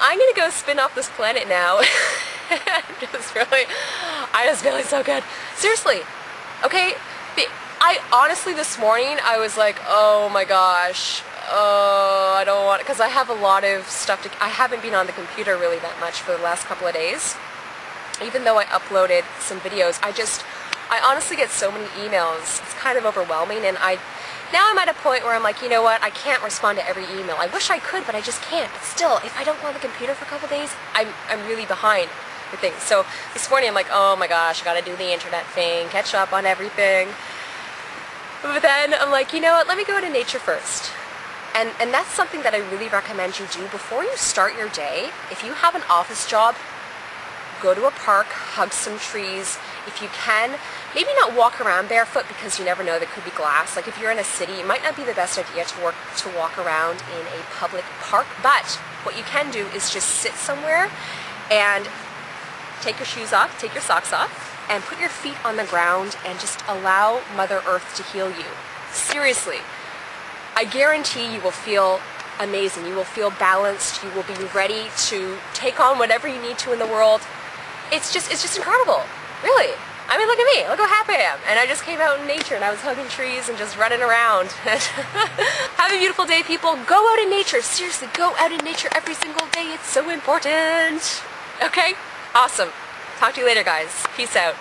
I'm gonna go spin off this planet now. just really, I just feeling so good. Seriously, okay? I honestly this morning I was like, oh my gosh, oh I don't want because I have a lot of stuff to. I haven't been on the computer really that much for the last couple of days. Even though I uploaded some videos, I just, I honestly get so many emails. It's kind of overwhelming, and I now I'm at a point where I'm like, you know what, I can't respond to every email. I wish I could, but I just can't. But still, if I don't go on the computer for a couple days, I'm, I'm really behind with things. So this morning I'm like, oh my gosh, I gotta do the internet thing, catch up on everything. But then I'm like, you know what, let me go to nature first. And, and that's something that I really recommend you do before you start your day. If you have an office job, go to a park, hug some trees. If you can, maybe not walk around barefoot because you never know there could be glass. Like if you're in a city, it might not be the best idea to work to walk around in a public park. But what you can do is just sit somewhere and take your shoes off, take your socks off, and put your feet on the ground and just allow Mother Earth to heal you. Seriously, I guarantee you will feel amazing. You will feel balanced. You will be ready to take on whatever you need to in the world it's just it's just incredible. Really. I mean, look at me. Look how happy I am. And I just came out in nature and I was hugging trees and just running around. Have a beautiful day, people. Go out in nature. Seriously, go out in nature every single day. It's so important. Okay? Awesome. Talk to you later, guys. Peace out.